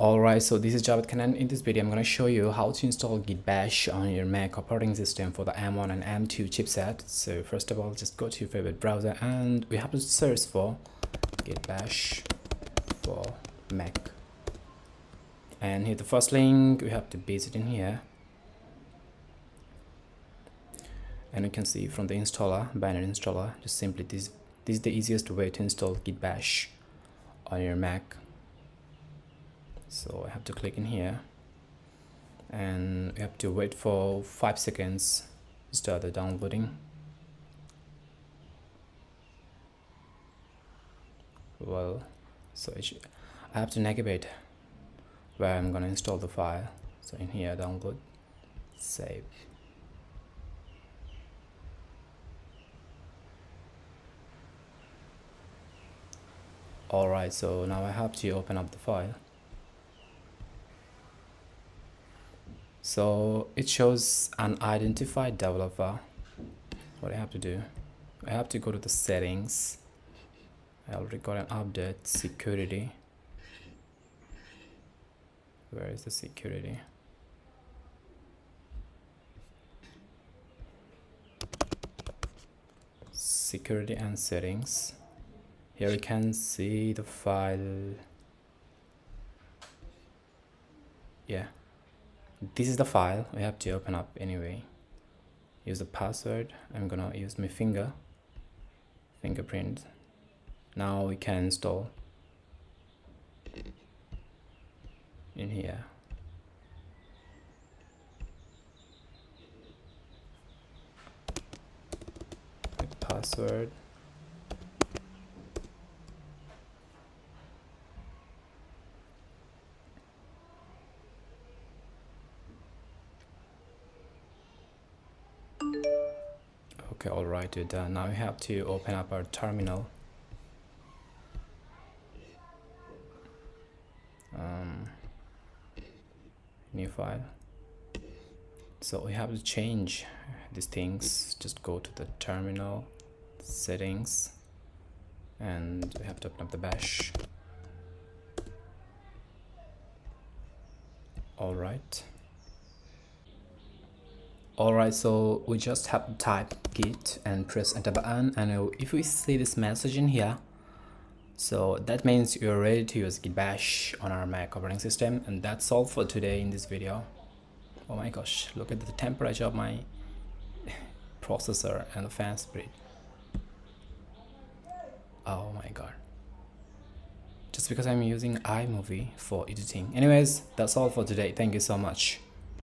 Alright, so this is Jabed Khan in this video I'm going to show you how to install Git Bash on your Mac operating system for the M1 and M2 chipset. So first of all, just go to your favorite browser and we have to search for Git Bash for Mac. And here the first link, we have to paste it in here. And you can see from the installer, binary installer, just simply this, this is the easiest way to install Git Bash on your Mac so I have to click in here. And we have to wait for five seconds to start the downloading. Well so I have to navigate where I'm gonna install the file. So in here download save. Alright so now I have to open up the file so it shows an unidentified developer. What I have to do I have to go to the settings. I already got an update security. Where is the security? Security and settings. Here you can see the file. Yeah this is the file. We have to open up anyway. Use the password. I'm gonna use my finger fingerprint. Now we can install in here. Password okay all right we're done. Now we have to open up our terminal. Um, new file. So we have to change these things. Just go to the terminal settings and we have to open up the bash. All right Alright, so we just have to type git and press enter button and uh, if we see this message in here, so that means you're ready to use git bash on our Mac operating system and that's all for today in this video. Oh my gosh, look at the temperature of my processor and the fan speed. Oh my god. Just because I'm using iMovie for editing. Anyways, that's all for today. Thank you so much.